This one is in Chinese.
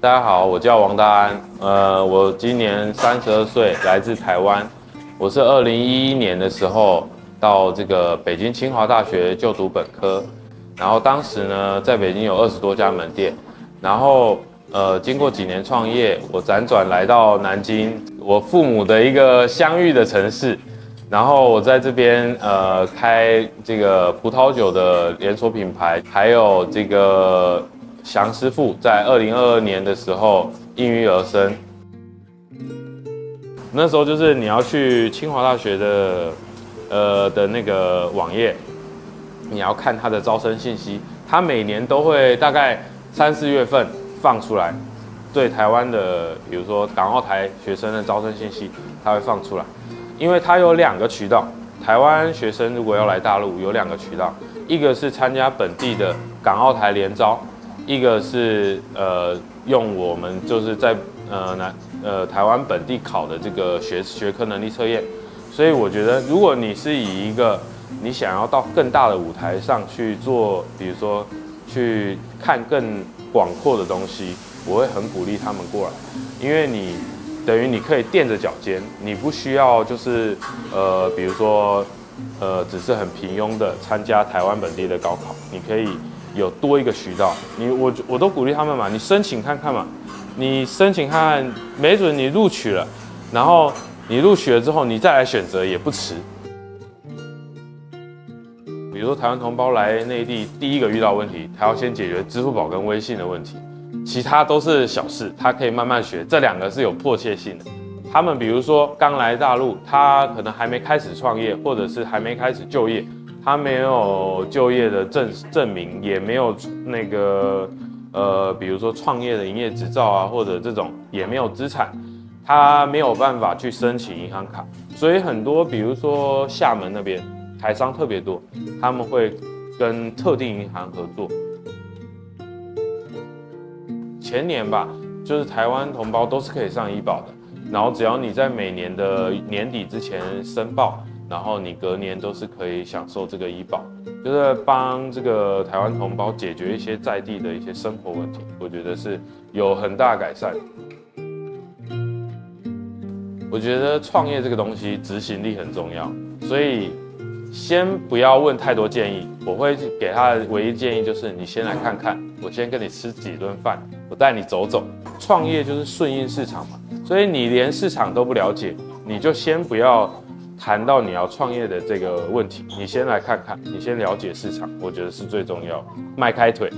大家好，我叫王大安，呃，我今年三十二岁，来自台湾。我是二零一一年的时候到这个北京清华大学就读本科，然后当时呢，在北京有二十多家门店，然后呃，经过几年创业，我辗转来到南京，我父母的一个相遇的城市。然后我在这边呃开这个葡萄酒的连锁品牌，还有这个祥师傅在二零二二年的时候应运而生。那时候就是你要去清华大学的呃的那个网页，你要看它的招生信息，它每年都会大概三四月份放出来，对台湾的比如说港澳台学生的招生信息，它会放出来。因为它有两个渠道，台湾学生如果要来大陆，有两个渠道，一个是参加本地的港澳台联招，一个是呃用我们就是在呃南呃台湾本地考的这个学学科能力测验。所以我觉得，如果你是以一个你想要到更大的舞台上去做，比如说去看更广阔的东西，我会很鼓励他们过来，因为你。等于你可以垫着脚尖，你不需要就是呃，比如说呃，只是很平庸的参加台湾本地的高考，你可以有多一个渠道。你我我都鼓励他们嘛，你申请看看嘛，你申请看看，没准你录取了，然后你录取了之后，你再来选择也不迟。比如说台湾同胞来内地，第一个遇到问题，他要先解决支付宝跟微信的问题。其他都是小事，他可以慢慢学。这两个是有迫切性的。他们比如说刚来大陆，他可能还没开始创业，或者是还没开始就业，他没有就业的证证明，也没有那个呃，比如说创业的营业执照啊，或者这种也没有资产，他没有办法去申请银行卡。所以很多比如说厦门那边台商特别多，他们会跟特定银行合作。前年吧，就是台湾同胞都是可以上医保的，然后只要你在每年的年底之前申报，然后你隔年都是可以享受这个医保，就是帮这个台湾同胞解决一些在地的一些生活问题，我觉得是有很大改善。我觉得创业这个东西执行力很重要，所以。先不要问太多建议，我会给他的唯一建议就是你先来看看，我先跟你吃几顿饭，我带你走走。创业就是顺应市场嘛，所以你连市场都不了解，你就先不要谈到你要创业的这个问题，你先来看看，你先了解市场，我觉得是最重要，迈开腿。